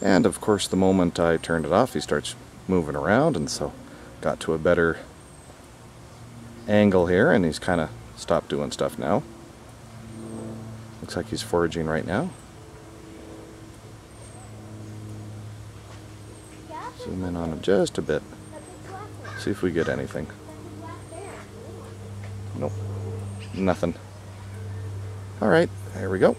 And of course, the moment I turned it off, he starts moving around, and so got to a better angle here, and he's kind of stopped doing stuff now. Looks like he's foraging right now. Zoom in on him just a bit. See if we get anything. Nope. Nothing. Alright, there we go.